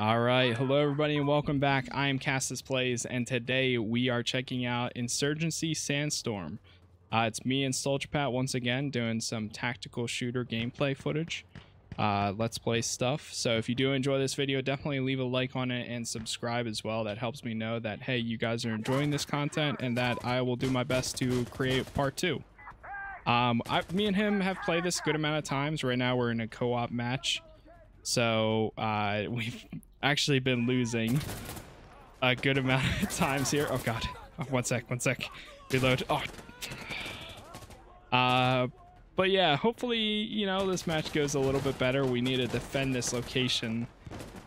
All right, hello everybody and welcome back. I am Casas Plays and today we are checking out Insurgency Sandstorm. Uh, it's me and SoldierPat once again doing some tactical shooter gameplay footage. Uh, let's play stuff. So if you do enjoy this video, definitely leave a like on it and subscribe as well. That helps me know that, hey, you guys are enjoying this content and that I will do my best to create part two. Um, I, me and him have played this good amount of times. Right now we're in a co-op match. So uh, we've actually been losing a good amount of times here. Oh god. Oh, one sec, one sec. Reload. Oh. Uh, but yeah, hopefully, you know, this match goes a little bit better. We need to defend this location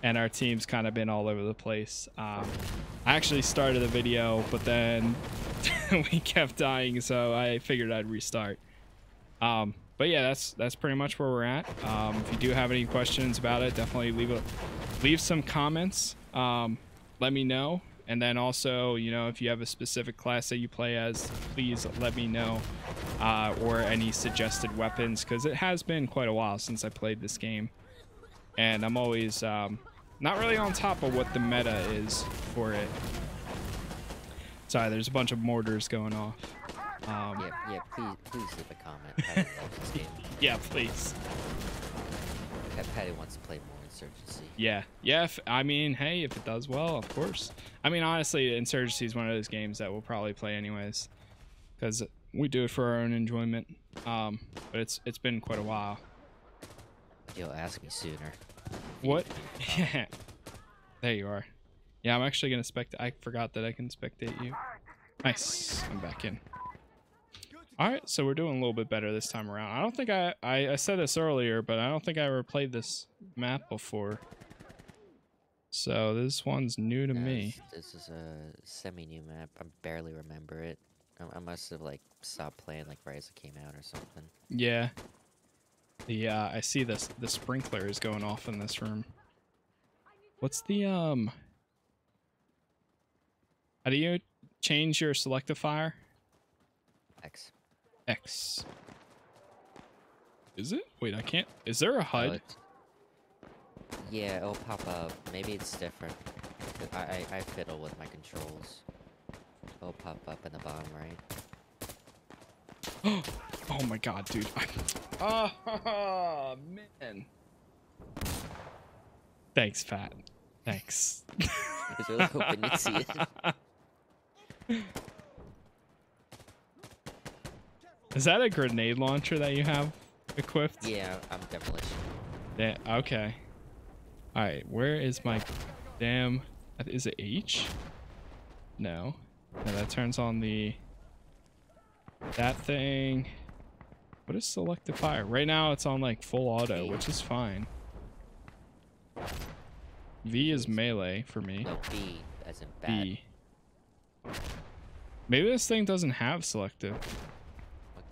and our team's kind of been all over the place. Um, I actually started the video, but then we kept dying, so I figured I'd restart. Um, but yeah, that's that's pretty much where we're at. Um, if you do have any questions about it, definitely leave a leave some comments. Um, let me know. And then also, you know, if you have a specific class that you play as, please let me know. Uh, or any suggested weapons, because it has been quite a while since I played this game. And I'm always um, not really on top of what the meta is for it. Sorry, there's a bunch of mortars going off. Um, yeah, yeah, please, please leave a comment. yeah, please. Patty wants to play more Insurgency. Yeah, yeah. If, I mean, hey, if it does well, of course. I mean, honestly, Insurgency is one of those games that we'll probably play anyways, because we do it for our own enjoyment. Um, but it's it's been quite a while. You'll ask me sooner. What? Yeah. There you are. Yeah, I'm actually gonna spect. I forgot that I can spectate you. Nice. I'm back in. All right, so we're doing a little bit better this time around. I don't think I, I, I said this earlier, but I don't think I ever played this map before. So this one's new to me. This, is a semi-new map. I barely remember it. I, I, must have like stopped playing like right as it came out or something. Yeah. The uh, I see this the sprinkler is going off in this room. What's the um? How do you change your selective fire? X. X. Is it? Wait, I can't. Is there a HUD? yeah, it'll pop up. Maybe it's different. I, I, I fiddle with my controls. It'll pop up in the bottom right. oh my god, dude. Oh, man. Thanks, Fat. Thanks. I was really hoping you'd see it. Is that a grenade launcher that you have equipped? Yeah, I'm demolition. Yeah, okay. Alright, where is my damn... Is it H? No. No, that turns on the... That thing... What is selective fire? Right now it's on like full auto, which is fine. V is melee for me. No, B as in bad. B. Maybe this thing doesn't have selective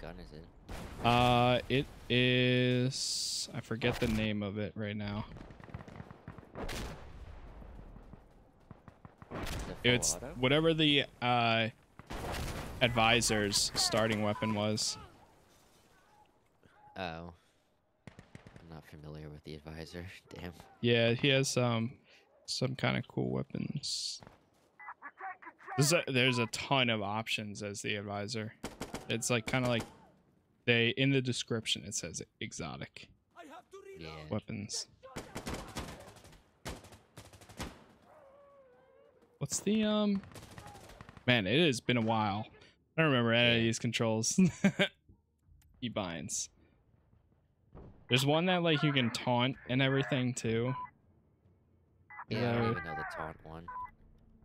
gun is it? Uh, it is... I forget the name of it right now. It's auto? whatever the uh, advisor's starting weapon was. Oh. I'm not familiar with the advisor. Damn. Yeah, he has um some kind of cool weapons. There's a, there's a ton of options as the advisor. It's like kind of like they in the description it says exotic yeah. weapons. What's the um? Man, it has been a while. I don't remember any of these controls. he binds. There's one that like you can taunt and everything too. Yeah, I don't even know the taunt one.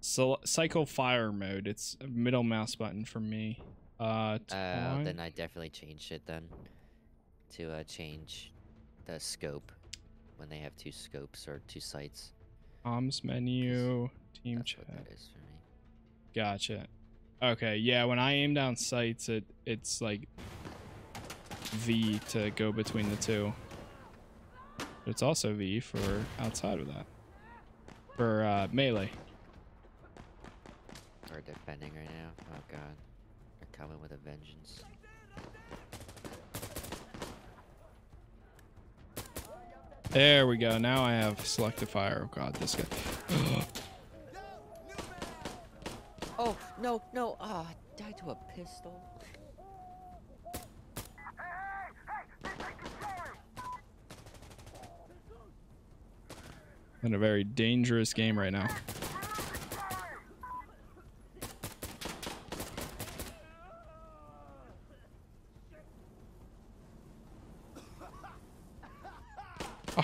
So cycle fire mode. It's middle mouse button for me. Uh, uh, then I definitely changed it then to uh, change the scope when they have two scopes or two sights. Comms menu, team That's chat. That is for me. Gotcha. Okay, yeah. When I aim down sights, it it's like V to go between the two. But it's also V for outside of that. For uh, melee. Or defending right now. Oh god They're coming with a vengeance. There we go. Now I have selective fire. Oh god, this guy. Oh, no, no. Ah, I died to a pistol. in a very dangerous game right now.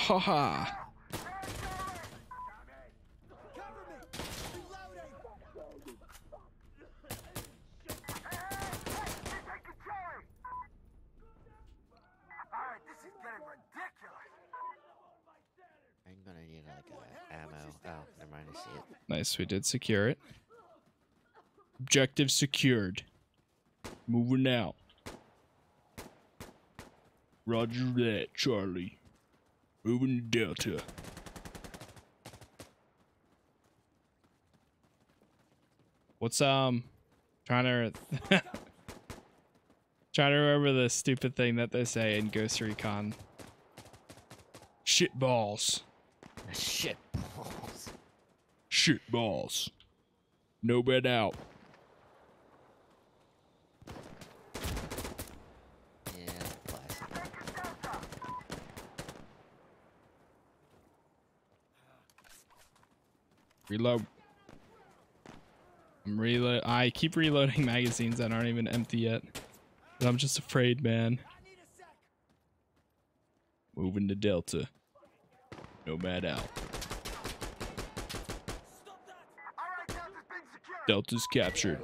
Ha ha. I'm gonna need like a ammo. Never mind. I see it. Nice, we did secure it. Objective secured. Moving out. Roger that, Charlie. Moving Delta. What's um trying to trying to remember the stupid thing that they say in Ghost Recon. Shit balls. Shit balls. Shit balls. Nomad out. Yeah, classic. Reload. I'm reload. I keep reloading magazines that aren't even empty yet. But I'm just afraid, man. Moving to Delta. Nomad out. Delta's captured.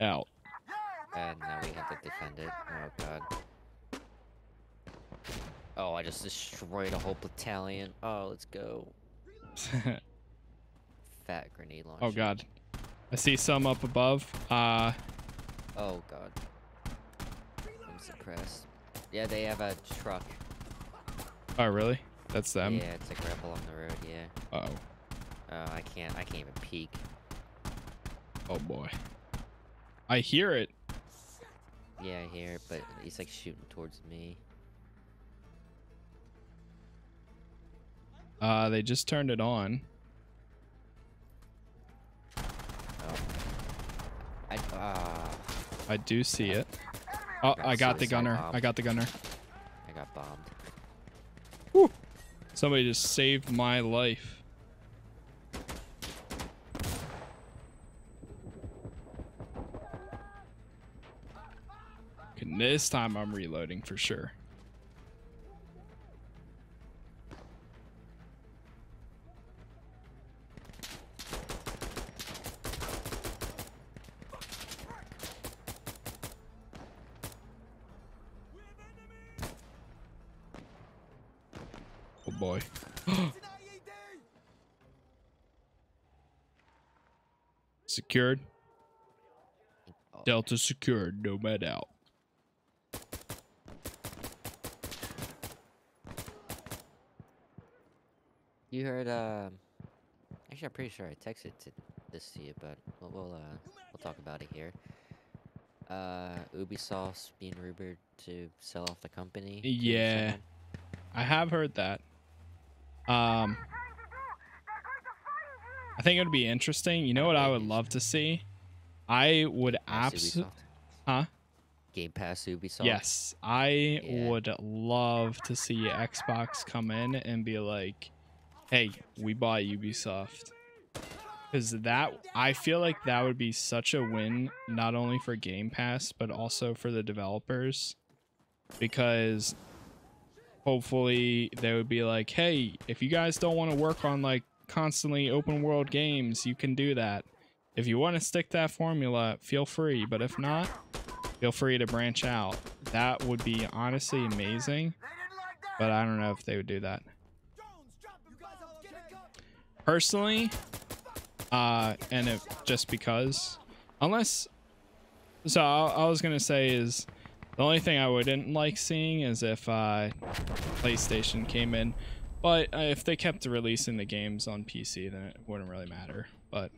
Out. And now we have to defend it. Oh god. Oh, I just destroyed a whole battalion. Oh, let's go. Fat grenade launcher. oh god. I see some up above. Uh Oh god. I'm suppressed. Yeah, they have a truck. oh really? That's them. Yeah, it's like right along the road. Yeah. Uh oh. Oh, I can't. I can't even peek. Oh boy. I hear it. Yeah, I hear it, but he's like shooting towards me. Uh they just turned it on. I do see it. Oh, I got the gunner. I got the gunner. I got bombed. Somebody just saved my life. Okay, this time I'm reloading for sure. Boy. Secured. Delta secured. Nomad out. You heard? Um. Actually, I'm pretty sure I texted to this to you, but we'll we'll, uh, we'll talk about it here. Uh, Ubisoft's being rumored to sell off the company. Yeah. I have heard that. Um, I think it would be interesting. You know what I would love to see? I would absolutely. Huh? Game Pass Ubisoft. Yes, I Yeah. would love to see Xbox come in and be like, "Hey, we bought Ubisoft." Because that, I feel like that would be such a win, not only for Game Pass, but also for the developers. Because hopefully they would be like, hey, if you guys don't want to work on like constantly open world games, you can do that. If you want to stick that formula, feel free. But if not, feel free to branch out. That would be honestly amazing. But I don't know if they would do that. Personally, uh, and if just because, unless, so I, I was gonna say is the only thing I wouldn't like seeing is if uh, PlayStation came in, but uh, if they kept releasing the games on PC, then it wouldn't really matter. But,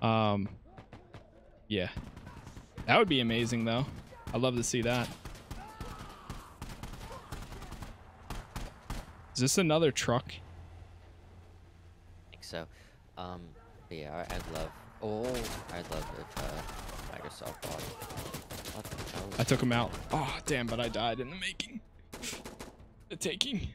um, yeah, that would be amazing though. I'd love to see that. Is this another truck? I think so. Um, yeah, I'd love. Oh, I'd love if uh, Microsoft bought. What the hell? I took him out. Oh, damn, but I died in the making. The taking.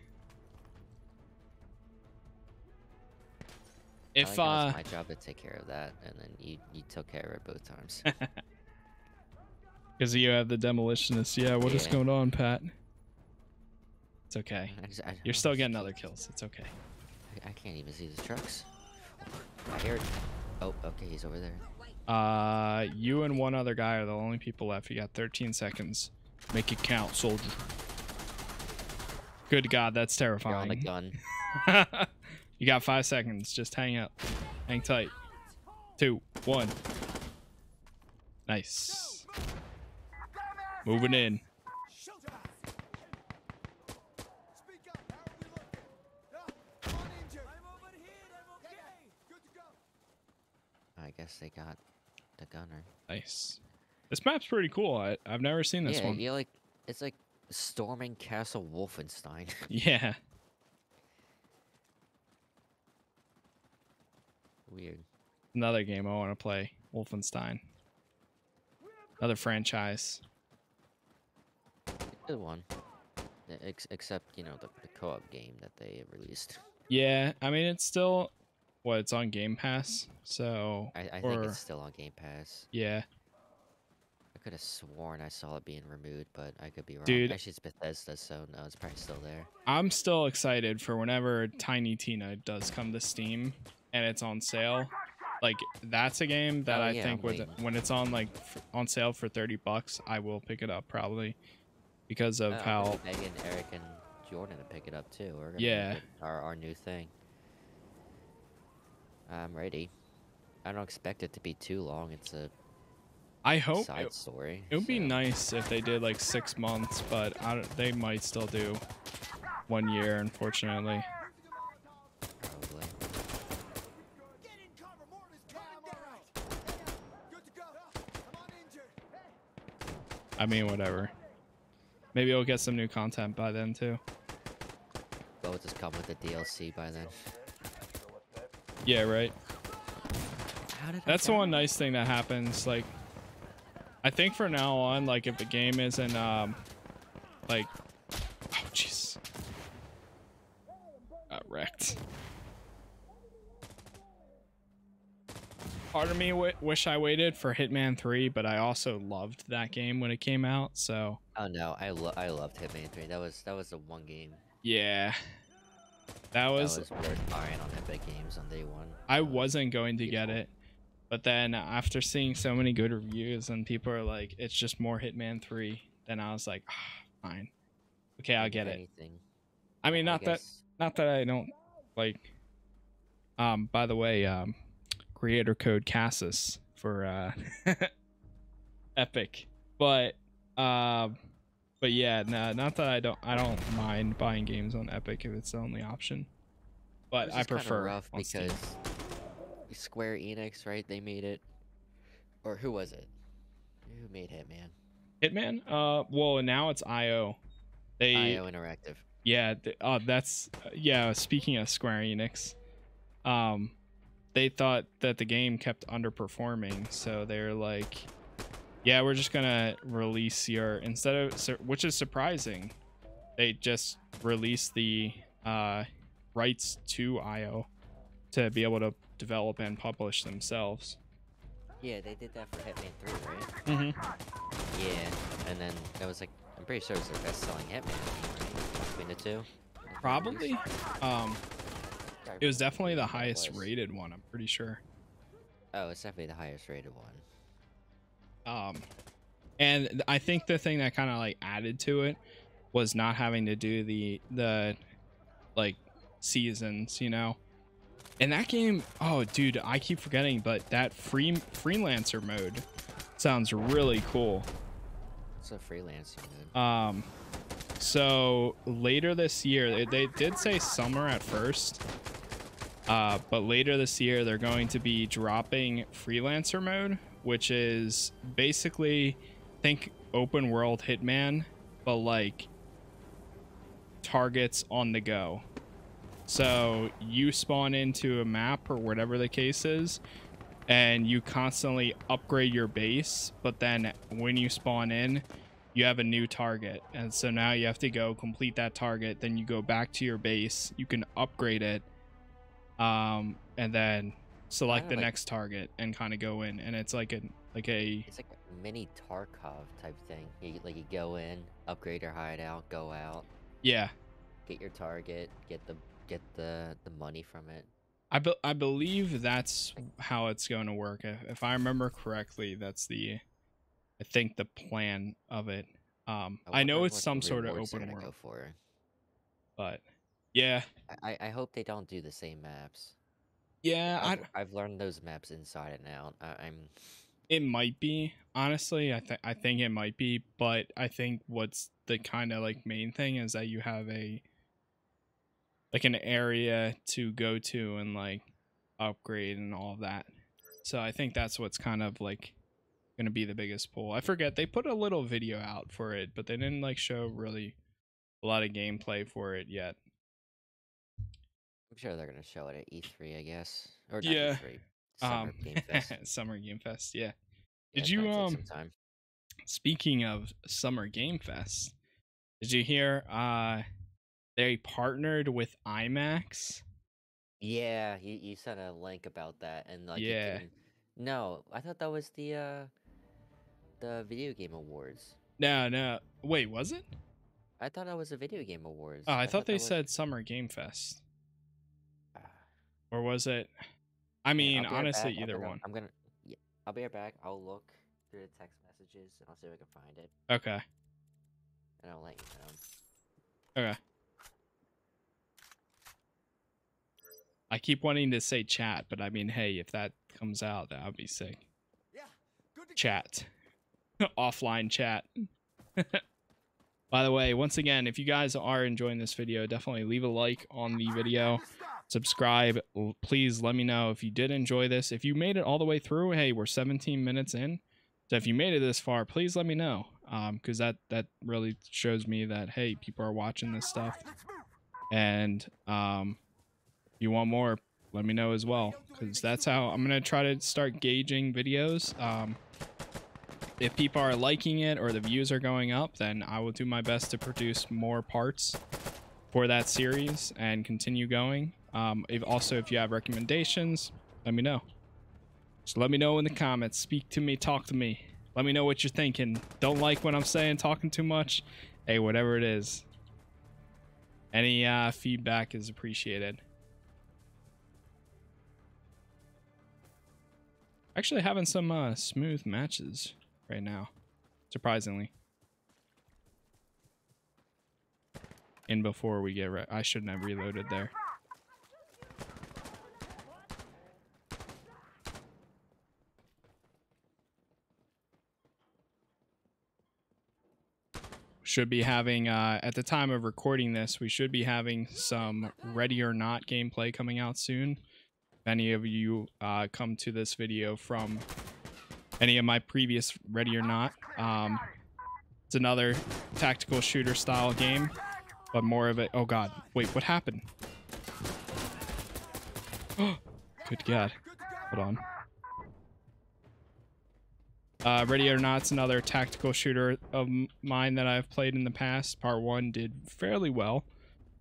If like how uh it's my job to take care of that, and then you you took care of it both times. because you have the demolitionist. Yeah, what is Yeah. going on, Pat? It's okay. I just- I You're still getting other kills. It's okay. I, I can't even see the trucks. I hear it. Oh, okay, he's over there. Uh, you and one other guy are the only people left. You got 13 seconds. Make it count, soldier. Good God, that's You're on the terrifying. gun. you got five seconds. Just hang up. Hang tight. Two, one. Nice. Moving in. I guess they got the gunner. Nice. This map's pretty cool. I, I've never seen this yeah, one. you're like it's like storming Castle Wolfenstein. Yeah. Weird. Another game I want to play. Wolfenstein. Another franchise. Good one. Ex- except you know the, the co-op game that they released. Yeah, I mean it's still what it's on Game Pass, so I, I or think it's still on Game Pass. yeah, I could have sworn I saw it being removed, but I could be wrong. Dude. Actually, it's Bethesda, so no, it's probably still there. I'm still excited for whenever Tiny Tina does come to Steam and it's on sale. Like that's a game that Oh, I yeah, think with when it's on like f- on sale for 30 bucks, I will pick it up probably because of Uh, how Megan, Eric, and Jordan to pick it up too. Yeah. our our new thing. Um, I'm ready. I don't expect it to be too long. It's a I hope side it, story. it would be nice if they did like 6 months, but I don't, they might still do 1 year unfortunately. Probably. I mean whatever. Maybe we'll get some new content by then too. But we'll just come with the DLC by then. Yeah, right. How did I That's the one nice thing that happens. Like, I think for now on, like, if the game isn't, um, like, oh, jeez. Got wrecked. Part of me w- wish I waited for Hitman 3, but I also loved that game when it came out, so Oh no, I lo- I loved Hitman 3. That was that was the one game yeah. That was, that was worth buying on Epic Games on day one. I wasn't going to get it, but then after seeing so many good reviews and people are like, it's just more Hitman 3, then I was like, ah, fine. Okay, I'll get it. I mean, I not that not that I don't like um by the way, um creator code Casas for uh Epic. But um but yeah, no, not that I don't I don't mind buying games on Epic if it's the only option. But I prefer rough on Steam. because Square Enix, right? They made it, or who was it? Who made Hitman? Hitman? Uh well, now it's IO. They IO Interactive. Yeah, uh, that's yeah. Speaking of Square Enix, um, they thought that the game kept underperforming, so they're like, "Yeah, we're just gonna release your instead of which is surprising. They just released the uh, rights to IO to be able to develop and publish themselves. Yeah, they did that for Hitman 3, right? Mm-hmm. Yeah, and then that was like I'm pretty sure it was their best-selling Hitman game, right? Between the two. Probably. Um, it was definitely the highest-rated one. I'm pretty sure. Oh, it's definitely the highest rated one. Um and i think the thing that kind of like added to it was not having to do the the like seasons you know? And that game oh dude i keep forgetting but that free freelancer mode sounds really cool. It's a freelancer mode. um so later this year they, they did say summer at first uh, but later this year they're going to be dropping freelancer mode which is basically think open world hitman but like targets on the go. So you spawn into a map or whatever the case is, and you constantly upgrade your base, but then when you spawn in, you have a new target. And so now you have to go complete that target, then you go back to your base, you can upgrade it, um, and then select the like- next target and kind of go in. And it's like a like a It's like a mini Tarkov type thing. You, like you go in, upgrade your hideout, go out, yeah. get your target, get the get the the money from it. I, be- I believe that's how it's going to work. If, if I remember correctly, that's the, I think the plan of it. Um, I, know it's some sort of open world, Go for. but yeah, I, I hope they don't do the same maps. Yeah, I, I've, I've learned those maps inside and out. I, I'm it might be honestly. I think I think it might be, but I think what's the kind of like main thing is that you have a like an area to go to and like upgrade and all of that. So I think that's what's kind of like going to be the biggest pull. I forget they put a little video out for it, but they didn't like show really a lot of gameplay for it yet. I'm sure they're gonna show it at E3, I guess, or not Yeah, E3, Summer Um, Game Fest. Summer Game Fest, yeah. Yeah, Did you, um. Speaking of Summer Game Fest, did you hear uh they partnered with IMAX? Yeah, you, you sent a link about that, and like, Yeah. no, I thought that was the uh, the video game awards. No, no. Wait, was it? I thought that was the video game awards. Oh, I, thought they that was- said Summer Game Fest. Or was it I mean, right honestly, either up- one. I'm gonna, yeah, I'll be right back. I'll look through the text messages and I'll see if I can find it, Okay. and I'll let you know. Okay. I keep wanting to say chat, but I mean, hey, if that comes out, that would be sick. Yeah, Chat. Offline chat. By the way, once again, if you guys are enjoying this video, definitely leave a like on the video. Subscribe. Please let me know if you did enjoy this. If you made it all the way through, hey, we're 17 minutes in. So if you made it this far, please let me know. Um, because that that really shows me that hey, people are watching this stuff. And um if you want more, let me know as well. Because that's how I'm gonna try to start gauging videos. Um if people are liking it or the views are going up, then I will do my best to produce more parts for that series and continue going. Um, if also, if you have recommendations, let me know. Just let me know in the comments. Speak to me, talk to me. Let me know what you're thinking. Don't like what I'm saying, talking too much. Hey, whatever it is. Any uh, feedback is appreciated. Actually, having some uh, smooth matches right now, surprisingly. In before we get I shouldn't have reloaded there. Should be having, uh, at the time of recording this, we should be having some Ready or Not gameplay coming out soon. If any of you uh, come to this video from any of my previous Ready or Not, um, it's another tactical shooter style game, but more of it. Oh god, wait, what happened? Good god. Hold on. Uh, Ready or Not's another tactical shooter of mine that I've played in the past. Part one did fairly well.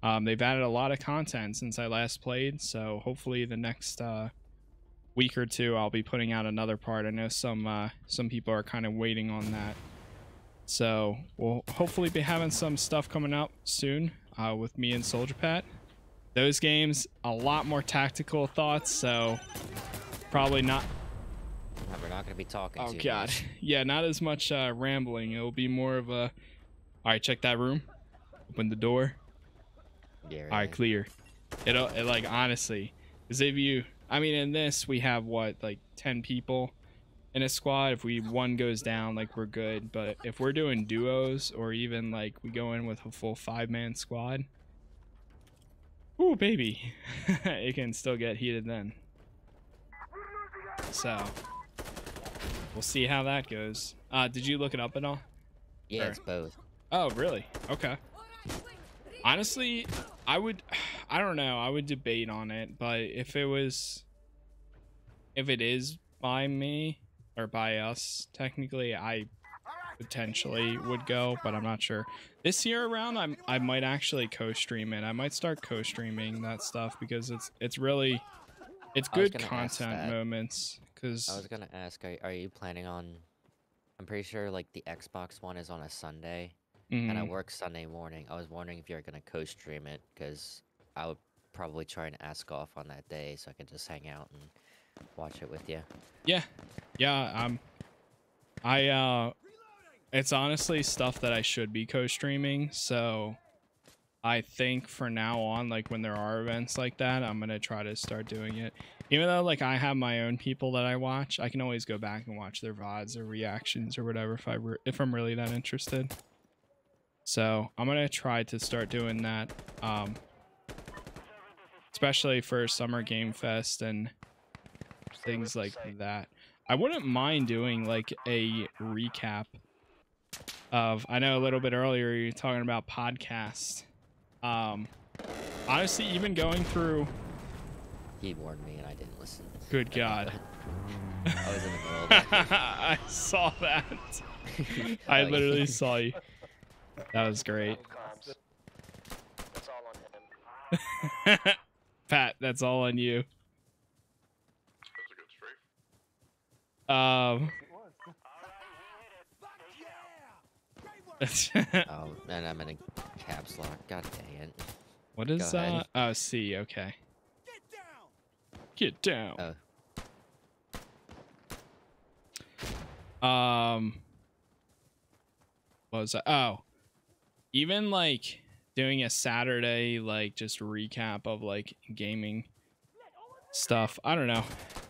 Um, they've added a lot of content since I last played, so hopefully the next uh, week or two I'll be putting out another part. I know some uh, some people are kind of waiting on that. So we'll hopefully be having some stuff coming up soon uh, with me and Soldier Pat. Those games a lot more tactical thoughts, so probably not. Uh, We're not gonna be talking. Oh god, much. yeah, not as much uh, rambling. It'll be more of a. All right, check that room. Open the door. Yeah. All right, clear. It'll it, like honestly, because if you, I mean, in this we have what like ten people in a squad. If we one goes down, like we're good. But if we're doing duos or even like we go in with a full five man squad, ooh baby, it can still get heated then. So we'll see how that goes. Uh, did you look it up at all? Yeah, Sure. it's both. Oh, really? Okay. Honestly, I would I don't know. I would debate on it, but if it was if it is by me or by us, technically I potentially would go, but I'm not sure. This year around, I'm I might actually co-stream it. I might start co-streaming that stuff because it's it's really it's good content moments because I was gonna ask, are, are you planning on? I'm pretty sure like the Xbox one is on a Sunday, and I work Sunday morning. I was wondering if you're gonna co-stream it, because I would probably try and ask off on that day so I could just hang out and watch it with you. yeah, yeah. Um, I uh, it's honestly stuff that I should be co-streaming. So I think for now on, like when there are events like that, I'm gonna try to start doing it. Even though like I have my own people that I watch, I can always go back and watch their vods or reactions or whatever if I re- if I'm really that interested. So I'm gonna try to start doing that, um, especially for Summer Game Fest and things like that. I wouldn't mind doing like a recap of. I know a little bit earlier you were talking about podcasts. Um, honestly, even going through. He warned me and I didn't listen. Good God. I was in the middle. I saw that. I Oh, literally saw you. That was great. Comms. That's all on him. Pat, that's all on you. Um. Oh, and I'm in a caps lock. God dang it. what is that? uh? Oh, C. Okay. Get down. Oh. Um. What was that? Oh, even like doing a Saturday like just recap of like gaming stuff. I don't know.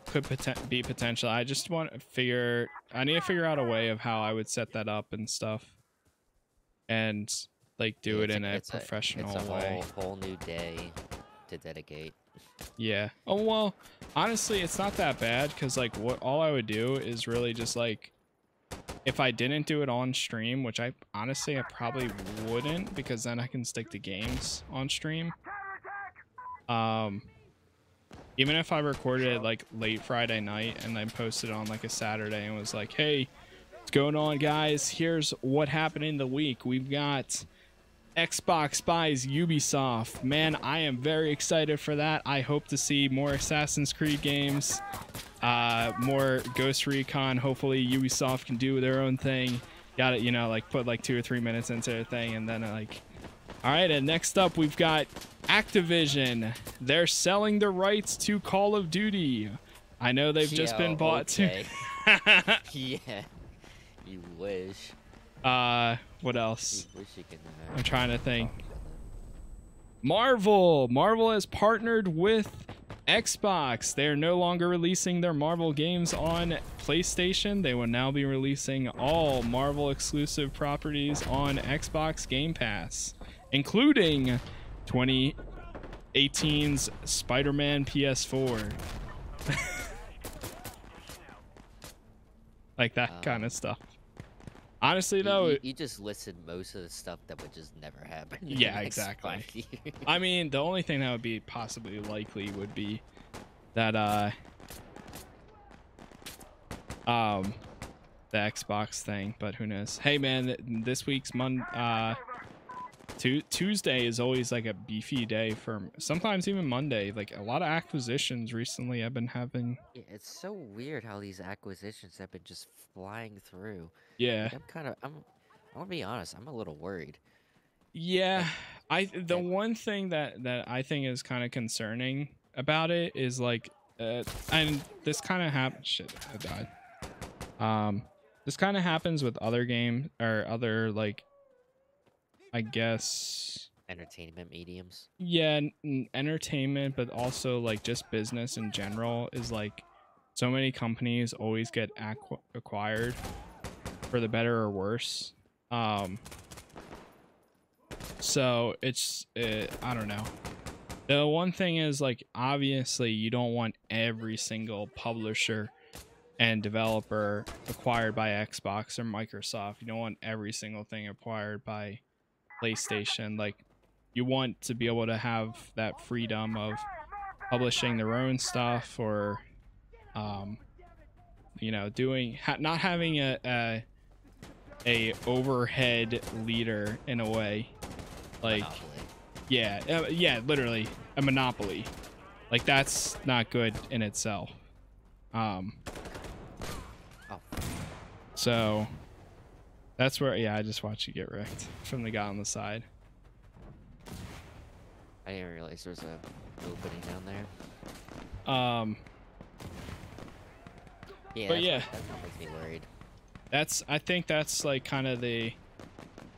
Could poten- be potential. I just want to figure. I need to figure out a way of how I would set that up and stuff, and like do Yeah, it in a, it's professional it's a way. Whole, whole new day to dedicate. Yeah. Oh well, honestly, it's not that bad because like what all I would do is really just like if I didn't do it on stream, which I honestly I probably wouldn't because then I can stick to games on stream. Um even if I recorded it like late Friday night and then posted on like a Saturday and was like, "Hey, what's going on, guys? Here's what happened in the week. We've got Xbox buys Ubisoft. Man, I am very excited for that. I hope to see more Assassin's Creed games, uh, more Ghost Recon. Hopefully, Ubisoft can do their own thing. Got it, you know, like put like two or three minutes into their thing, and then uh, like, all right. And next up, we've got Activision. They're selling the rights to Call of Duty. I know they've just been bought okay. too. yeah. You wish. uh, what You else? wish you could. Uh, I'm trying to think. Marvel. Marvel has partnered with Xbox. They are no longer releasing their Marvel games on PlayStation. They will now be releasing all Marvel exclusive properties on Xbox Game Pass, including 2018's Spider Man PS4. like that kind of stuff. Honestly, though, you, you just listed most of the stuff that would just never happen. Yeah, exactly. I mean, the only thing that would be possibly likely would be that uh um the Xbox thing, but who knows? Hey man, this week's Mon uh Tu- Tuesday is always like a beefy day for sometimes even Monday. Like a lot of acquisitions recently I've been having. Yeah, it's so weird how these acquisitions have been just flying through. Yeah. Like, I'm kind of. I'm. I'm gonna be honest. I'm a little worried. Yeah, I the one thing that that I think is kind of concerning about it is like, uh, and this kind of happened. Shit, I died. Um, this kind of happens with other games or other like, I guess, Entertainment mediums. yeah, entertainment, but also like just business in general is like, so many companies always get acqu- acquired, for the better or worse. Um, so it's uh, I don't know. The one thing is like obviously you don't want every single publisher and developer acquired by Xbox or Microsoft. You don't want every single thing acquired by PlayStation. Like you want to be able to have that freedom of publishing their own stuff or um, you know doing ha- not having a, a a overhead leader in a way like Monopoly. yeah uh, yeah literally a monopoly like that's not good in itself um Oh, so that's where yeah i just watched you get wrecked from the guy on the side I didn't realize there was a opening down there. um Yeah, But that's yeah. what, that's makes me worried. that's i think that's like kind of the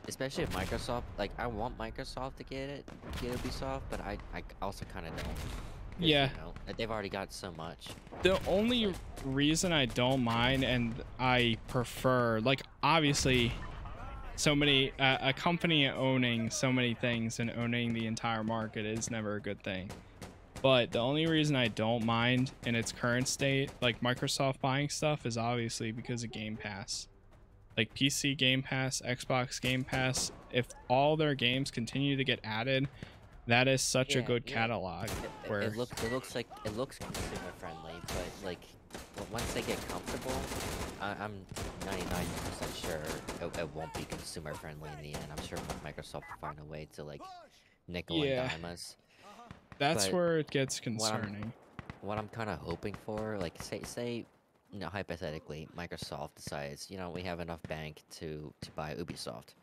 Especially if Microsoft, like, I want Microsoft to get it, get Ubisoft, but I, I also kind of don't. Yeah. You know, that they've already got so much. The only reason I don't mind and I prefer, like, obviously, so many, uh, a company owning so many things and owning the entire market is never a good thing. But the only reason I don't mind in its current state, like Microsoft buying stuff, is obviously because of Game Pass. Like PC Game Pass, Xbox Game Pass, if all their games continue to get added, that is such a good yeah. catalog. It, Where it looks, it looks like it looks consumer friendly, but like, once they get comfortable, I, I'm 99% sure it, it won't be consumer friendly in the end. I'm sure Microsoft will find a way to like nickel Yeah. and dime us. that's but where it gets what I'm- concerning. what I'm kind of hoping for, like say say, you know, hypothetically, Microsoft decides, you know, we have enough bank to to buy Ubisoft.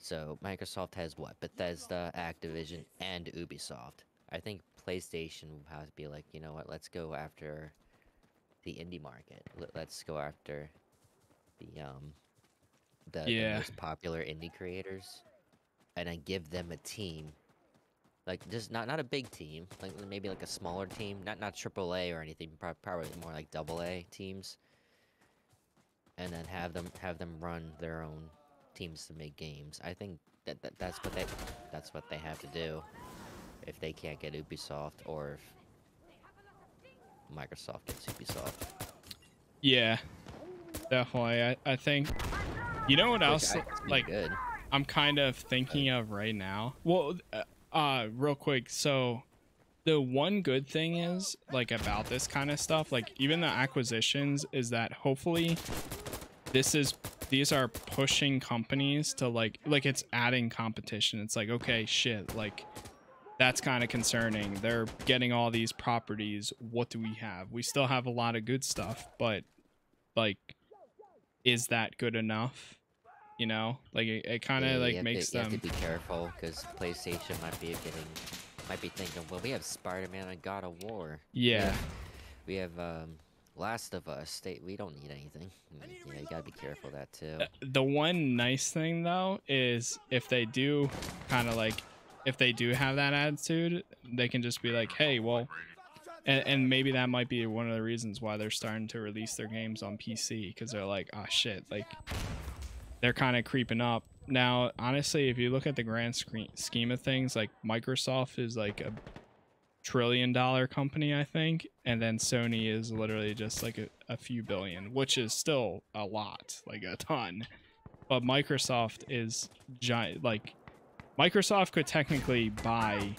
So Microsoft has what? Bethesda, Activision, and Ubisoft. I think PlayStation will have to be like, you know what? Let's go after the indie market. Let- Let's go after the um the, the most popular indie creators, and then give them a team like just not not a big team, like maybe like a smaller team, not not triple A or anything, probably more like double A teams, and then have them have them run their own teams to make games. I think that, that that's what they that's what they have to do if they can't get Ubisoft or if Microsoft gets Ubisoft. Yeah, definitely. I, I think. You know what which else? Like good. I'm kind of thinking of right now. Well, uh, uh, real quick. So, the one good thing is like about this kind of stuff, like even the acquisitions, is that hopefully this is these are pushing companies to like like it's adding competition. It's like okay, shit, like that's kind of concerning. They're getting all these properties. What do we have? We still have a lot of good stuff, but like is that good enough? You know, like it, it kind of Yeah, like makes to, you have to be careful because PlayStation might be getting might be thinking, well, we have Spider-Man and God of War. We Yeah. have- We have um, Last of Us. They, we don't need anything. Yeah, you gotta be careful of that too. Uh, the one nice thing though is if they do kind of like if they do have that attitude they can just be like hey well and, and maybe that might be one of the reasons why they're starting to release their games on pc because they're like oh shit like they're kind of creeping up now honestly if you look at the grand screen, scheme of things like microsoft is like a trillion dollar company i think. And then sony is literally just like a, a few billion which is still a lot like a ton. But microsoft is giant like microsoft could technically buy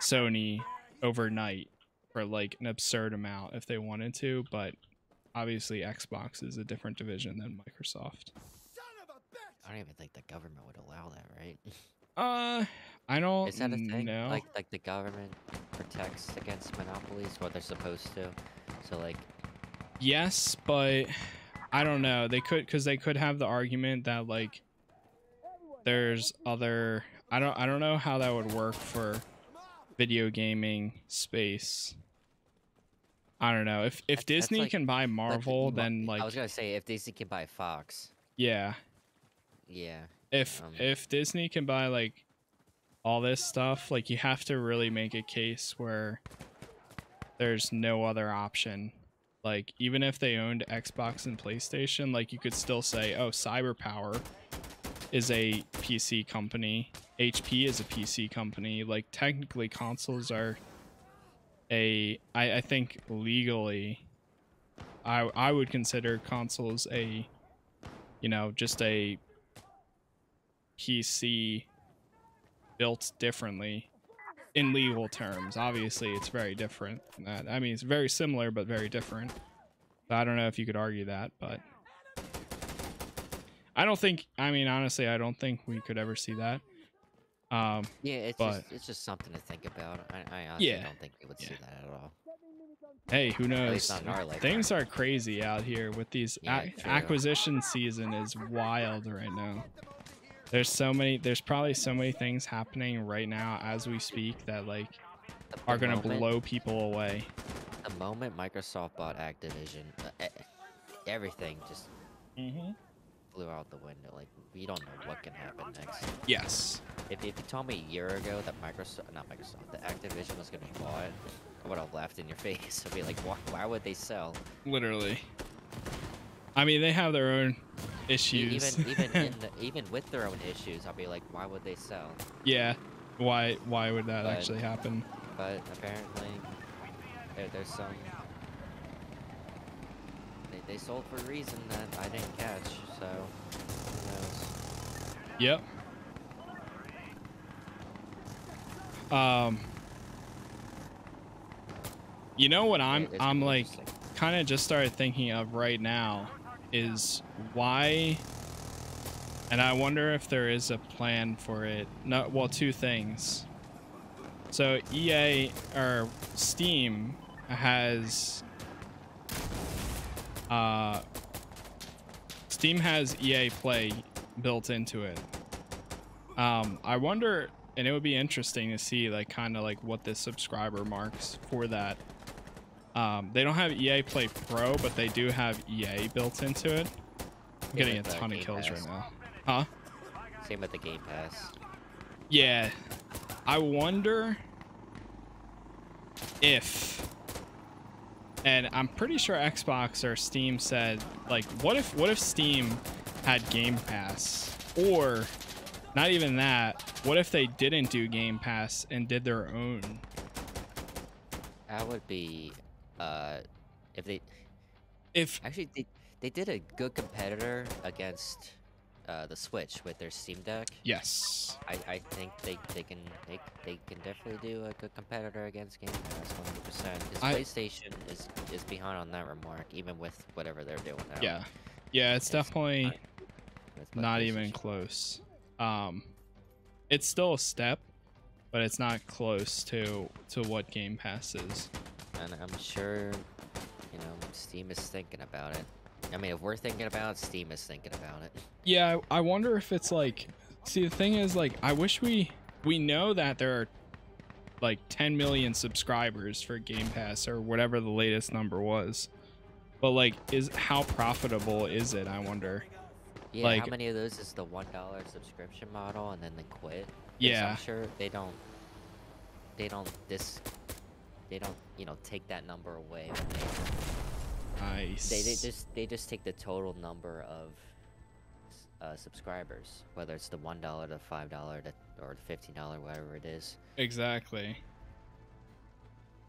sony overnight for like an absurd amount if they wanted to but obviously xbox is a different division than microsoft. I don't even think the government would allow that, right? uh i don't Is that a thing? know Like, like the government protects against monopolies, what they're supposed to. So, like, Yes, but I don't know. They could because they could have the argument that like there's other. I don't. I don't know how that would work for video gaming space. I don't know if if That's- that's Disney like- can buy Marvel, wa- then like I was gonna say if Disney can buy Fox, yeah. yeah, If Um, if Disney can buy like all this stuff, like you have to really make a case where there's no other option. Like even if they owned Xbox and PlayStation, like you could still say, "Oh, CyberPower is a PC company. HP is a PC company." Like technically consoles are a I I think legally I I would consider consoles a you know, just a PC built differently in legal terms. Obviously, it's very different. than That I mean, it's very similar but very different. So I don't know if you could argue that, but I don't think. I mean, honestly, I don't think we could ever see that. Um, Yeah, it's But- just it's just something to think about. I, I honestly Yeah. don't think we would see that at all. hey, who knows? least not in our lifetime. Things are crazy out here with these Yeah, ac- acquisition season is wild right now. There's so many. There's probably so many things happening right now as we speak that like The- are gonna moment- blow people away. The moment Microsoft bought Activision, uh, everything just Mm-hmm. flew out the window. Like we don't know what can happen next. Yes. If, if you told me a year ago that Microsoft, not Microsoft, that Activision was gonna be bought, I would have laughed in your face. I'd be like, why, why would they sell? Literally. I mean, they have their own issues. Even even in the, even with their own issues, I'll be like, why would they sell? yeah. Why? Why would that But- actually happen? But apparently, there, there's some. They, they sold for a reason that I didn't catch. So, who knows? Yep. Um. You know what I'm? I'm like kind of just started thinking of right now is why and I wonder if there is a plan for it. No, well, two things. So EA or Steam has uh Steam has EA Play built into it. Um I wonder and it would be interesting to see like kind of like what the subscriber marks for that um, they don't have EA Play Pro, but they do have EA built into it. I'm getting a uh, ton of kills Pass. right now. Huh? Same with the Game Pass. Yeah. I wonder if and I'm pretty sure Xbox or Steam said like what if what if Steam had Game Pass or not even that what if they didn't do Game Pass and did their own That would be, uh, if they if actually they they did a good competitor against uh, the Switch with their Steam Deck. yes I, I think they, they can they, they can definitely do a good competitor against Game Pass 100. percent Because PlayStation is is behind on that remark, even with whatever they're doing now. yeah yeah it's It's definitely with not even close. Um, it's still a step, but it's not close to to what Game Pass is. And I'm sure, you know, Steam is thinking about it. I mean, if we're thinking about it, Steam is thinking about it. Yeah, I, I wonder if it's like. See, the thing is, like, I wish we we know that there are like 10 million subscribers for Game Pass or whatever the latest number was. But like, is how profitable is it? I wonder. Yeah, Like- how many of those is the one dollar subscription model and then they quit? Yeah. I'm sure they don't. They don't this. They don't, you know, take that number away. They, Nice. they they just they just take the total number of uh, subscribers, whether it's the one dollar, the five dollar, or the fifteen dollar, whatever it is. exactly.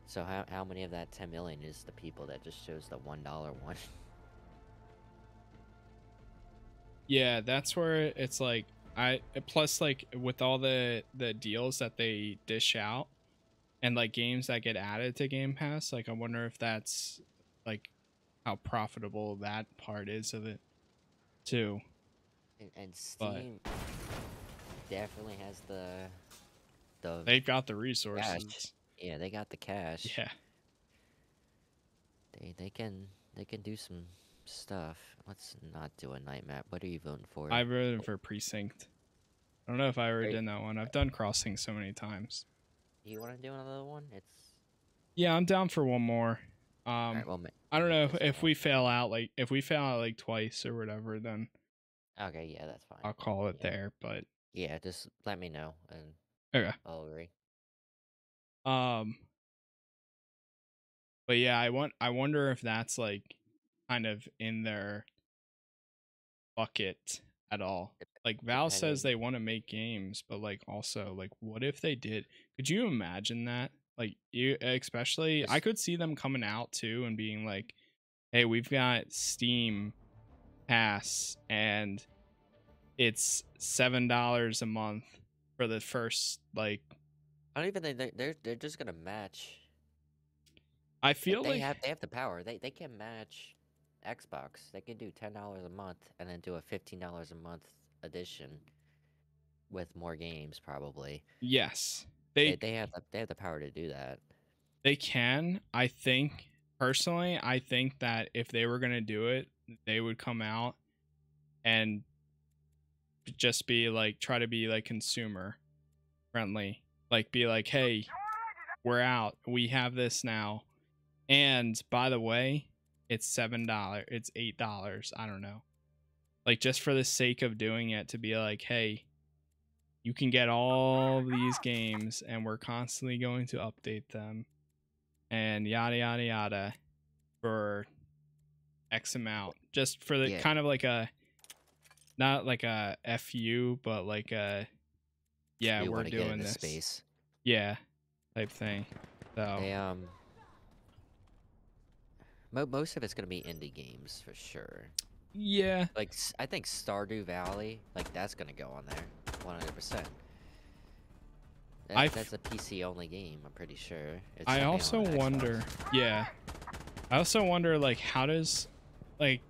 So how how many of that ten million is the people that just chose the one dollar one? Yeah, that's where it's like I plus like with all the the deals that they dish out and like games that get added to Game Pass, like I wonder if that's like how profitable that part is of it too. And, and But- Steam definitely has the the They've got the resources. yeah they got the cash. Yeah. They they can they can do some stuff. Let's not do a night map. What are you voting for? I voted for Precinct. I don't know if I ever did that one. I've done Crossing so many times. You want to do another one? It's Yeah, I'm down for one more. Um alright. Well, I don't know if, if we fail out like if we fail out like twice or whatever, then okay, yeah, that's fine. I'll call it Yeah. there. But Yeah, just let me know and okay. I'll agree. Um But yeah, I want I wonder if that's like kind of in their bucket at all. Like Valve says they want to make games, but like also like what if they did? Could you imagine that? Like you eh, especially I could see them coming out too and being like, "Hey, we've got Steam Pass and it's $7 a month for the first like I don't even think they're they're, they're just gonna match. I feel they like have they have the power. They they can match Xbox. They can do ten dollars a month and then do a fifteen dollars a month edition with more games probably. yes. They, They they have the, they have the power to do that. they can. I think personally, I think that if they were going to do it, they would come out and just be like try to be like consumer friendly. Like be like, "Hey, we're out. We have this now." And by the way, it's $7. It's $8. I don't know. Like just for the sake of doing it to be like, "Hey, you can get all these games and we're constantly going to update them and yada yada yada for x amount just for the Yeah. kind of like a not like a fu but like a yeah we we're doing this space. yeah type thing so They um. Mo- most of it's gonna be indie games for sure. yeah Like i think Stardew Valley, like that's gonna go on there, one hundred percent. I've- That's a PC only game. I'm pretty sure. It's I also wonder, yeah. I also wonder, like, how does, like,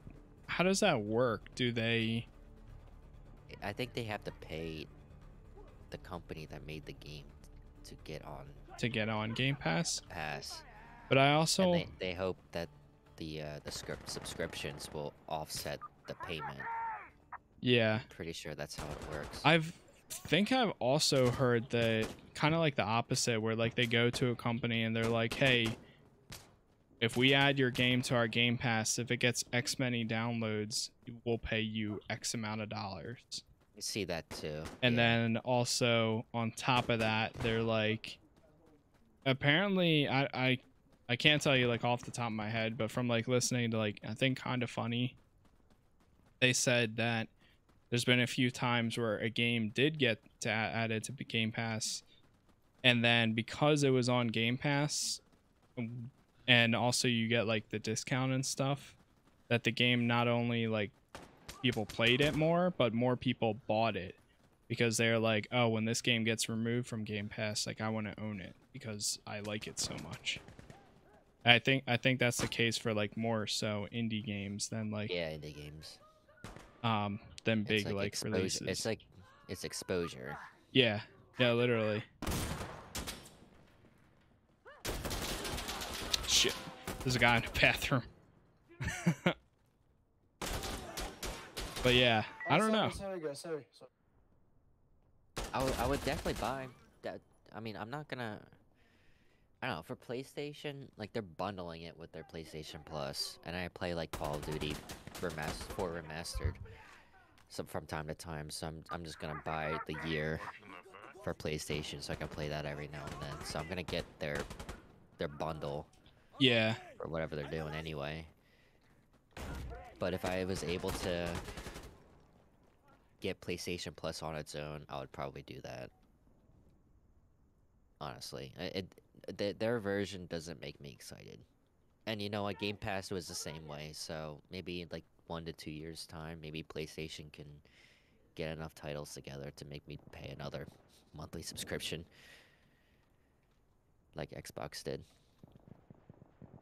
how does that work? Do they? I think they have to pay the company that made the game to get on to get on Game Pass? pass, But I also, and they, they hope that the uh, the script subscriptions will offset the payment. yeah, Pretty sure that's how it works. I've think I've also heard that kind of like the opposite, where like they go to a company and they're like, hey. If we add your game to our Game Pass, if it gets X many downloads, we'll pay you X amount of dollars. I see that too. And yeah. then also on top of that, they're like, apparently, I, I, I can't tell you like off the top of my head, but from like listening to like I think Kinda Funny, they said that there's been a few times where a game did get to add, added to Game Pass, and then because it was on Game Pass, and also you get like the discount and stuff, that the game not only like people played it more, but more people bought it because they're like, oh, when this game gets removed from Game Pass, like I want to own it because I like it so much. I think I think that's the case for like more so indie games than like yeah, indie games. um than It's big like, like, exposure. releases. It's like it's exposure. yeah, yeah, literally. Shit, there's a guy in the bathroom. but yeah, I don't know. Sorry, guys. Sorry. sorry. I would, I would definitely buy that. I mean, I'm not gonna. I don't know for PlayStation, like they're bundling it with their PlayStation Plus, and I play like Call of Duty remastered, for remastered, some from time to time. So I'm, I'm just gonna buy the year for PlayStation, so I can play that every now and then. So I'm gonna get their, their bundle Yeah, or whatever they're doing anyway. But if I was able to get PlayStation Plus on its own, I would probably do that. Honestly, it, th- their version doesn't make me excited. And you know what, Game Pass was the same way. So maybe like one to two years time, maybe PlayStation can get enough titles together to make me pay another monthly subscription, like Xbox did.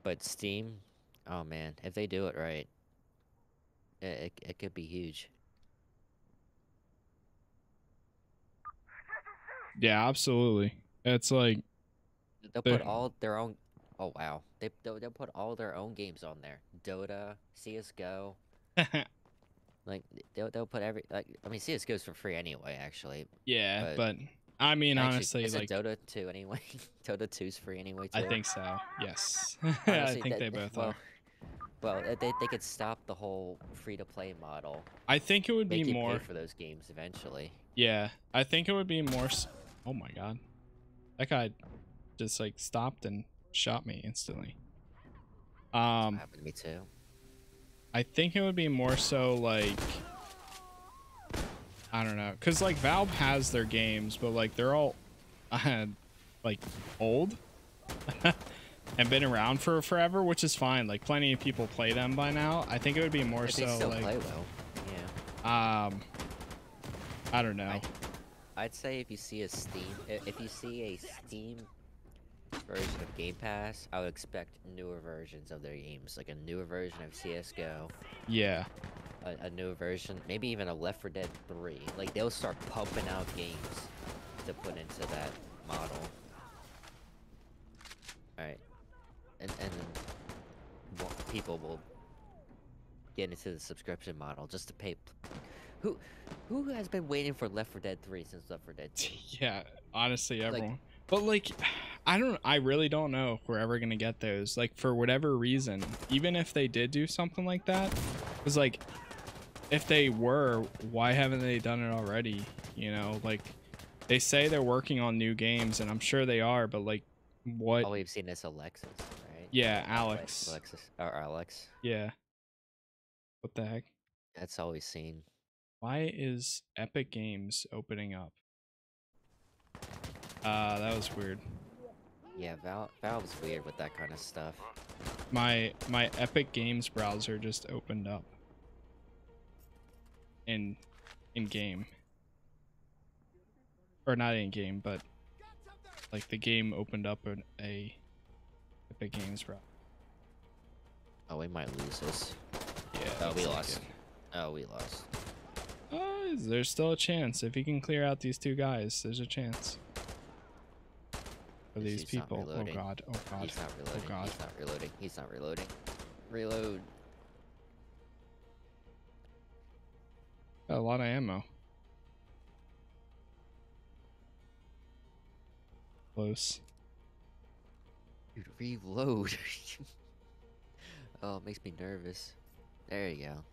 But Steam, oh man, if they do it right, it it, it could be huge. yeah, absolutely. It's like They'll put all their own. Oh wow, they they'll, they'll put all their own games on there. Dota, CS:GO, like they'll they'll put every like. I mean, CS:GO's for free anyway. Actually, yeah, But- but I mean Actually, honestly, is like it Dota 2 anyway? Dota 2's free anyway. Too. I think so. Yes, I think that- they both well, are. Well, they they could stop the whole free to play model. I think it would Make be more. for those games eventually. Yeah, I think it would be more. Oh my god, that guy just like stopped and shot me instantly. Um, happened to me too. I think it would be more so like I don't know, cause like Valve has their games, but like they're all uh, like old and been around for forever, which is fine. Like plenty of people play them by now. I think it would be more they so still like play well. Yeah. um I don't know. I'd say if you see a Steam, if you see a Steam version of Game Pass, I would expect newer versions of their games, like a newer version of CS:GO, Yeah. a, a newer version, maybe even a Left 4 Dead 3. Like they'll start pumping out games to put into that model. All right, and and then people will get into the subscription model just to pay. Who who has been waiting for Left 4 Dead 3 since Left 4 Dead 2? Yeah, honestly, Like- everyone. but like, I don't. I really don't know if we're ever gonna get those. Like for whatever reason, even if they did do something like that, it's like, if they were, why haven't they done it already? You know, like, they say they're working on new games, and I'm sure they are. But like, what? All we've seen is Alexis, right? yeah, Alex. Alexis or Alex. Yeah. What the heck? That's all we've seen. Why is Epic Games opening up? Uh, that was weird. Yeah, Val Valve's weird with that kind of stuff. My my Epic Games browser just opened up. In in game. Or not in game, but like the game opened up in a Epic Games browser. Oh, we might lose this. Yeah. Oh, we lost. Oh, we lost. Uh, there's still a chance. If he can clear out these two guys, there's a chance. For these people. Oh god. Oh god. He's not oh, reloading. God. He's not reloading. He's not reloading. Reload. Got a lot of ammo. Close. Dude, reload. oh, it makes me nervous. There you go.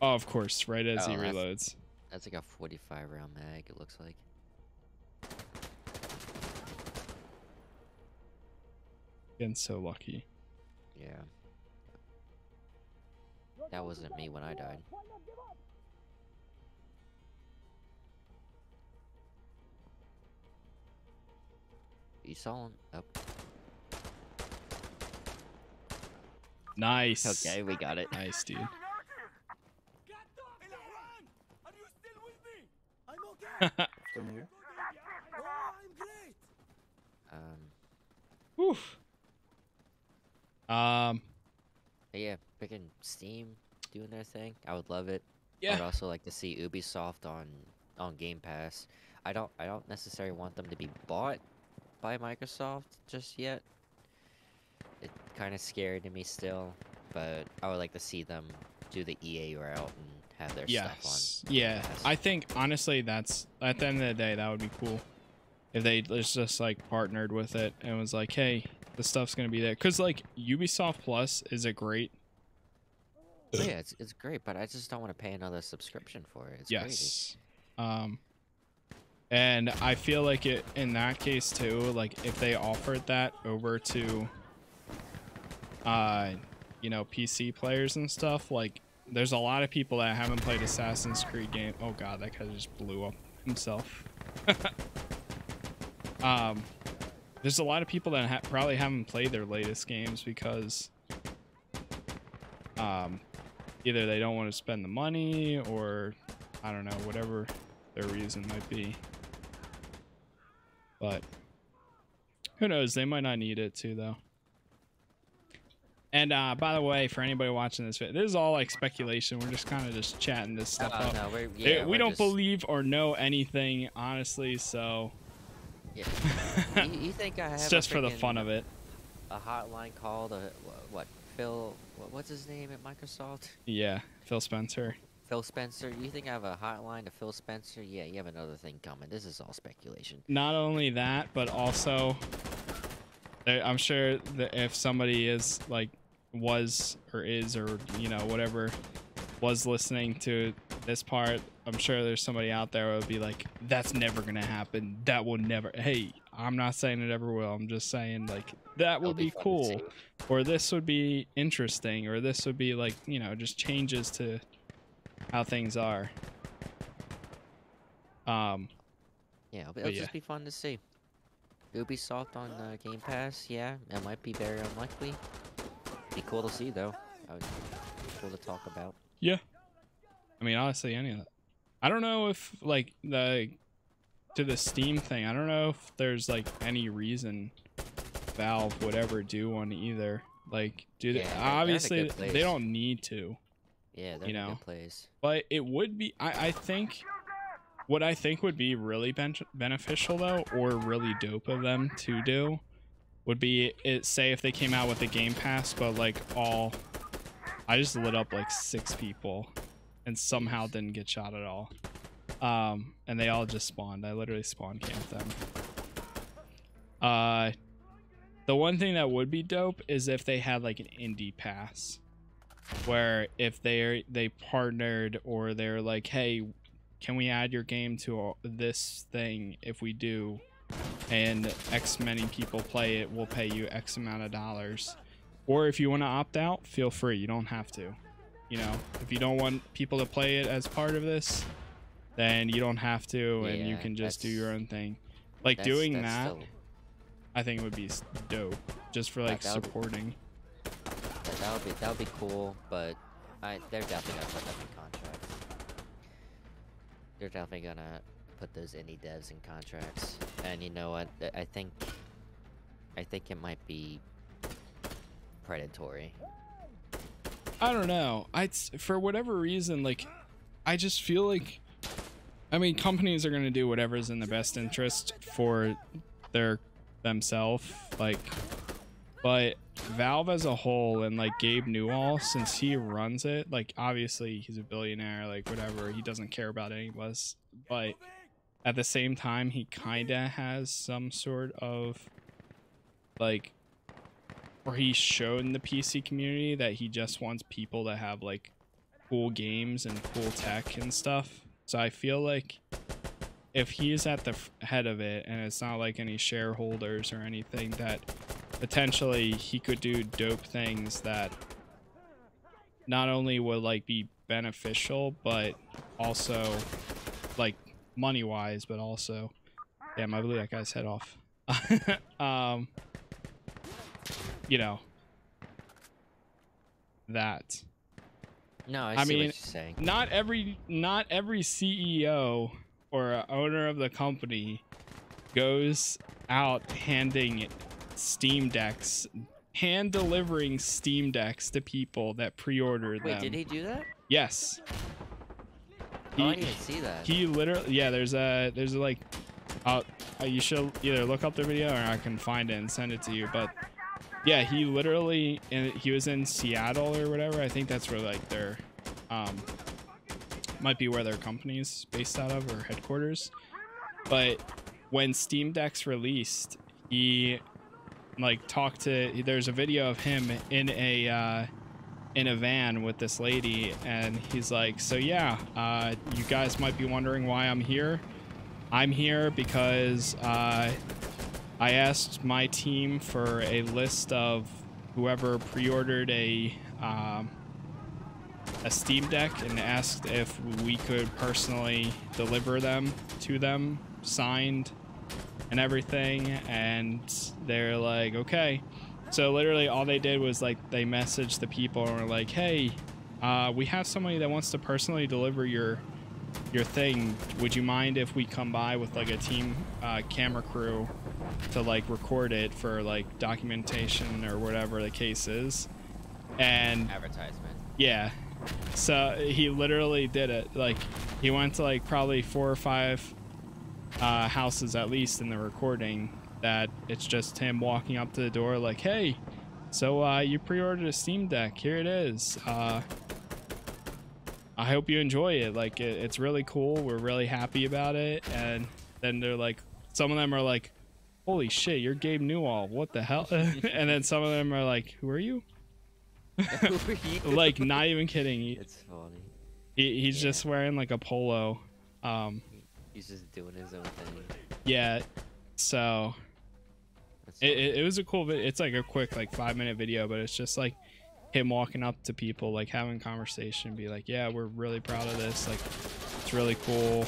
Oh, of course, right as he Oh, that's- reloads. That's like a 45 round mag, it looks like. Getting so lucky. Yeah. That wasn't me when I died. You saw him? Oh, Nice. okay, we got it. Nice, dude. Still here? Um, Oof. Um. but yeah, freaking Steam doing their thing. I would love it. Yeah. I'd also like to see Ubisoft on on Game Pass. I don't I don't necessarily want them to be bought by Microsoft just yet. It kind of scary to me still, but I would like to see them do the EA route and have their Yes. stuff on. Yeah. Pass. I think honestly, that's at the end of the day, that would be cool. If they just like partnered with it and was like, hey, the stuff's gonna be there, because like Ubisoft Plus is a great. Yeah, it's it's great, but I just don't want to pay another subscription for it. It's crazy. yes. Um. And I feel like it in that case too. Like if they offered that over to, uh, you know, PC players and stuff, like there's a lot of people that haven't played Assassin's Creed game. Oh god, that guy just blew up himself. um, there's a lot of people that ha- probably haven't played their latest games because, um, either they don't want to spend the money or I don't know, whatever their reason might be. But who knows? They might not need it too, though. And uh, by the way, for anybody watching this, this is all like speculation. We're just kind of just chatting this stuff Uh, up. no, yeah, we we're don't just- believe or know anything, honestly. So Yeah. you, you think I have it's a just for the fun of it. a hotline called a wh- what Phil what, what's his name at Microsoft? Yeah, Phil Spencer. Phil Spencer. You think I have a hotline to Phil Spencer? Yeah, you have another thing coming. This is all speculation. Not only that, but also, uh, I'm sure that if somebody is like was or is or you know whatever was listening to this part, I'm sure there's somebody out there who would be like, "That's never gonna happen. That will never." Hey, I'm not saying it ever will. I'm just saying like that would be fun cool, or this would be interesting, or this would be like you know just changes to how things are. Um, Yeah, it'll, it'll yeah. just be fun to see. Ubisoft on uh, Game Pass. Yeah, it might be very unlikely. Be cool to see though. Would be cool to talk about. Yeah. I mean, honestly, any of that. I don't know if like the to the Steam thing. I don't know if there's like any reason Valve would ever do one either. Like, do they Yeah, they're- they're in a obviously they don't need to, Yeah, they're You know. but it would be. I I think what I think would be really ben- beneficial though, or really dope of them to do, would be it. Say if they came out with a Game Pass, but like all, I just lit up like six people, and somehow didn't get shot at all. Um, and they all just spawned. I literally spawn camped them. Uh, the one thing that would be dope is if they had like an indie pass, where if they they partnered or they're like, hey, can we add your game to this thing? If we do, and X many people play it, we'll pay you X amount of dollars. Or if you want to opt out, feel free. You don't have to. You know, if you don't want people to play it as part of this, then you don't have to, and you can just do your own thing. Like That's- doing that's that, still- I think it would be dope, just for like supporting. that, that would be that would be cool, but I they're definitely gonna put that in contracts. They're definitely gonna put those indie devs in contracts. And you know what? I think I think it might be predatory. I don't know. I for whatever reason, like, I just feel like, I mean, companies are gonna do whatever's in the best interest for their themselves, like, but Valve as a whole and like Gabe Newell, since he runs it, like, obviously he's a billionaire, like whatever, he doesn't care about any of us, but at the same time, he kinda has some sort of like or he showed in the PC community that he just wants people to have like cool games and cool tech and stuff. So I feel like if he's at the head of it and it's not like any shareholders or anything that potentially he could do dope things that not only would like be beneficial but also like money wise but also damn I blew that guy's head off um you know that No, I, I see mean, what you're saying. not every not every CEO or owner of the company goes out handing Steam decks hand delivering Steam decks to people that pre-order them. Wait, did he do that? Yes. oh, I didn't see that. he literally yeah there's a there's a like uh, you should either look up the video or i can find it and send it to you but yeah he literally and he was in seattle or whatever. I think that's where like their um might be where their company's based out of or headquarters. But when steam decks released he like talked to there's a video of him in a uh in a van with this lady and he's like so yeah uh, you guys might be wondering why i'm here. I'm here because uh, i asked my team for a list of whoever pre-ordered a um, a steam deck and asked if we could personally deliver them to them signed and everything and they're like okay so literally all they did was like they messaged the people and were like, "Hey, uh, we have somebody that wants to personally deliver your your thing. Would you mind if we come by with like a team uh, camera crew to like record it for like documentation or whatever the case is?" And Advertisement. yeah. So he literally did it. Like he went to like probably four or five uh, houses at least in the recording that it's just him walking up to the door like, "Hey, so uh, you pre-ordered a Steam Deck. Here it is. Uh, I hope you enjoy it. Like it, it's really cool. We're really happy about it." And then they're like, some of them are like, "Holy shit, you're Gabe Newell. What the hell?" and then some of them are like, "Who are you?" Who are you? like not even kidding. He, It's funny. he- he's Yeah. just wearing like a polo. Um, He's just doing his own thing. yeah. So it, it, it was a cool. Vi- it's like a quick like five minute video, but it's just like him walking up to people, like having conversation, be like, "Yeah, we're really proud of this. Like, it's really cool.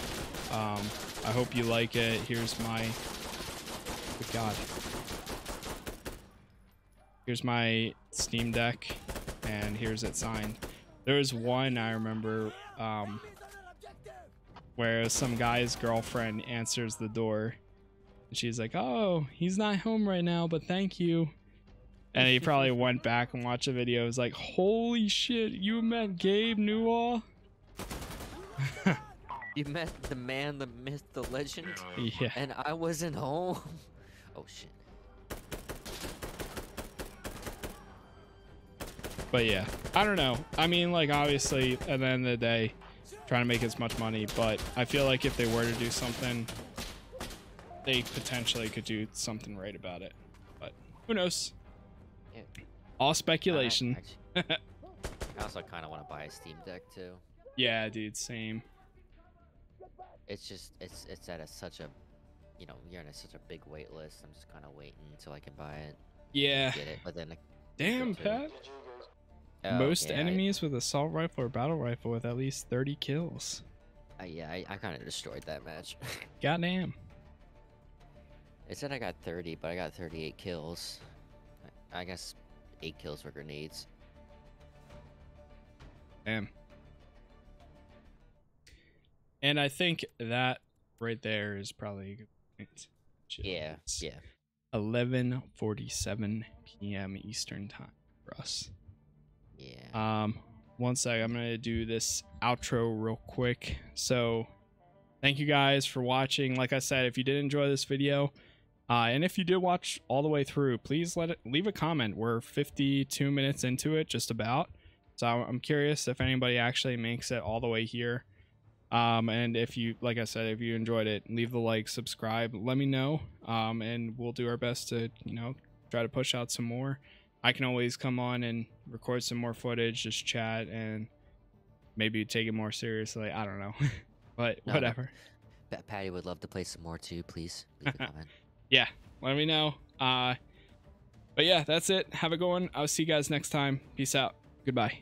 Um, I hope you like it. Here's my. Good God. Here's my Steam Deck, and here's it signed. There was one I remember. Um, where some guy's girlfriend answers the door. And she's like, "Oh, he's not home right now, but thank you." And he probably went back and watched the video. It was like, "Holy shit, you met Gabe Newell?" You met the man, the myth, the legend, Yeah. and I wasn't home. Oh shit. But yeah, I don't know. I mean, like obviously, at the end of the day, trying to make as much money. But I feel like if they were to do something, they potentially could do something right about it. But who knows? Yeah. All I- speculation. I also kind of want to buy a Steam Deck too. yeah, dude. Same. It's just it's it's at a, such a, you know, you're in a, such a big wait list. I'm just kind of waiting until I can buy it. Yeah. Get it, but then. Damn. Pat. Oh, Most yeah, I- enemies with assault rifle or battle rifle with at least 30 kills. I, yeah, I, I kind of destroyed that match. Goddamn. it said I got 30, but I got 38 kills. I, I guess eight kills were grenades. Damn. And I think that right there is probably a point. which Yeah, yeah. 11:47 p.m. Eastern time for us. Yeah. Um, one sec, I'm gonna do this outro real quick. So, thank you guys for watching. Like I said, if you did enjoy this video, uh, and if you did watch all the way through, please let it leave a comment. We're 52 minutes into it, just about. So I'm curious if anybody actually makes it all the way here. Um, and if you, like I said, if you enjoyed it, leave the like, subscribe, let me know. Um, and we'll do our best to, you know, try to push out some more. I can always come on and record some more footage, just chat, and maybe take it more seriously. I don't know, but No, whatever. Pa- Patty would love to play some more too. Please leave a comment. Yeah, let me know. Uh, but yeah, that's it. Have a good one. I'll see you guys next time. Peace out. Goodbye.